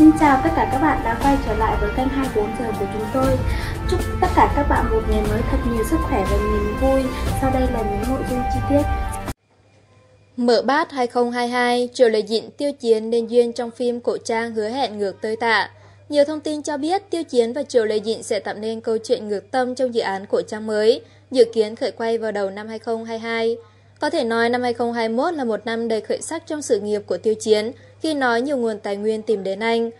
Xin chào tất cả các bạn đã quay trở lại với kênh 24 giờ của chúng tôi Chúc tất cả các bạn một ngày mới thật nhiều sức khỏe và niềm vui Sau đây là những nội dung chi tiết Mở bát 2022, Triệu Lệ Dịnh tiêu chiến nên duyên trong phim cổ trang hứa hẹn ngược tơi tạ. Nhiều thông tin cho biết Tiêu Chiến và triệu lệ Dịnh sẽ tạo nên câu chuyện ngược tâm trong dự án cổ trang mới, dự kiến khởi quay vào đầu năm 2022. Có thể nói năm 2021 là một năm đầy khởi sắc trong sự nghiệp của Tiêu Chiến khi nói nhiều nguồn tài nguyên tìm đến anh.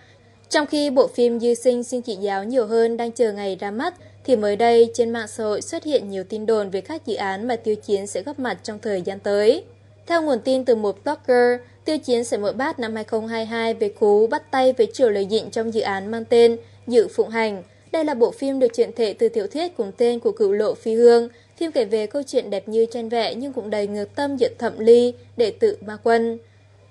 Trong khi bộ phim Dư Sinh xin chỉ giáo nhiều hơn đang chờ ngày ra mắt, thì mới đây trên mạng xã hội xuất hiện nhiều tin đồn về các dự án mà Tiêu Chiến sẽ góp mặt trong thời gian tới. Theo nguồn tin từ một blogger, Tiêu Chiến sẽ mở bát năm 2022 về cú bắt tay với Triều Lời Dịnh trong dự án mang tên Dự Phụng Hành. Đây là bộ phim được chuyển thể từ tiểu thuyết cùng tên của cựu lộ Phi Hương. Phim kể về câu chuyện đẹp như tranh vẽ nhưng cũng đầy ngược tâm giữa thẩm ly, đệ tử ma quân.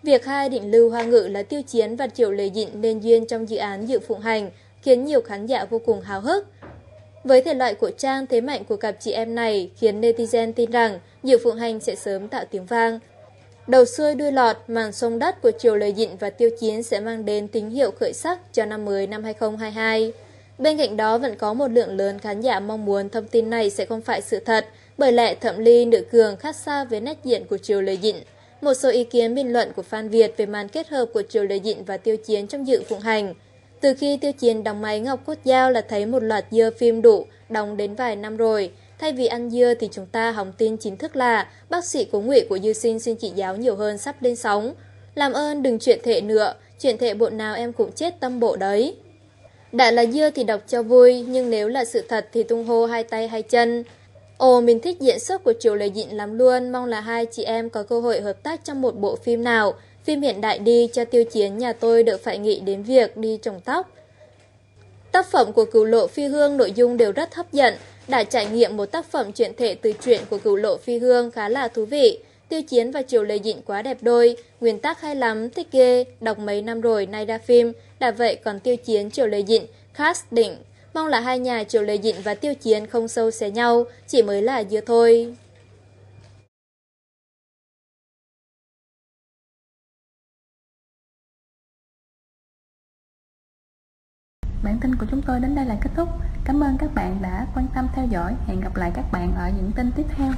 Việc hai định lưu hoa ngự là Tiêu Chiến và Triệu Lê Dịnh nên duyên trong dự án Dự Phụng Hành khiến nhiều khán giả vô cùng hào hức. Với thể loại của trang thế mạnh của cặp chị em này khiến netizen tin rằng Dự Phụng Hành sẽ sớm tạo tiếng vang. Đầu xuôi đuôi lọt, màn sông đất của Triều Lời Dịnh và Tiêu Chiến sẽ mang đến tín hiệu khởi sắc cho năm mới năm 2022. Bên cạnh đó vẫn có một lượng lớn khán giả mong muốn thông tin này sẽ không phải sự thật, bởi lẽ Thẩm Ly nữ cường khác xa với nét diện của Triều lê Dịnh. Một số ý kiến bình luận của fan Việt về màn kết hợp của Triều lê Dịnh và Tiêu Chiến trong dự phụng hành. Từ khi Tiêu Chiến đóng máy Ngọc Cốt Giao là thấy một loạt dưa phim đủ, đóng đến vài năm rồi, Thay vì ăn dưa thì chúng ta hóng tin chính thức là bác sĩ cố ngụy của Dư Sinh xin chỉ giáo nhiều hơn sắp lên sóng. Làm ơn đừng chuyện thệ nữa, chuyện thệ bộ nào em cũng chết tâm bộ đấy. Đã là dưa thì đọc cho vui, nhưng nếu là sự thật thì tung hô hai tay hai chân. Ồ, mình thích diễn xuất của Triệu Lệ Dịn lắm luôn, mong là hai chị em có cơ hội hợp tác trong một bộ phim nào. Phim hiện đại đi cho tiêu chiến nhà tôi đỡ phải nghĩ đến việc đi trồng tóc. Tác phẩm của cửu lộ phi hương nội dung đều rất hấp dẫn, đã trải nghiệm một tác phẩm truyện thể từ truyện của cửu lộ phi hương khá là thú vị. Tiêu Chiến và Triệu Lê Dịnh quá đẹp đôi, nguyên tắc hay lắm, thích ghê, đọc mấy năm rồi nay ra phim, đã vậy còn Tiêu Chiến Triệu Lê Dịnh, cast đỉnh. Mong là hai nhà Triệu Lê Dịnh và Tiêu Chiến không sâu xé nhau, chỉ mới là dưa thôi. Bản tin của chúng tôi đến đây là kết thúc. Cảm ơn các bạn đã quan tâm theo dõi. Hẹn gặp lại các bạn ở những tin tiếp theo.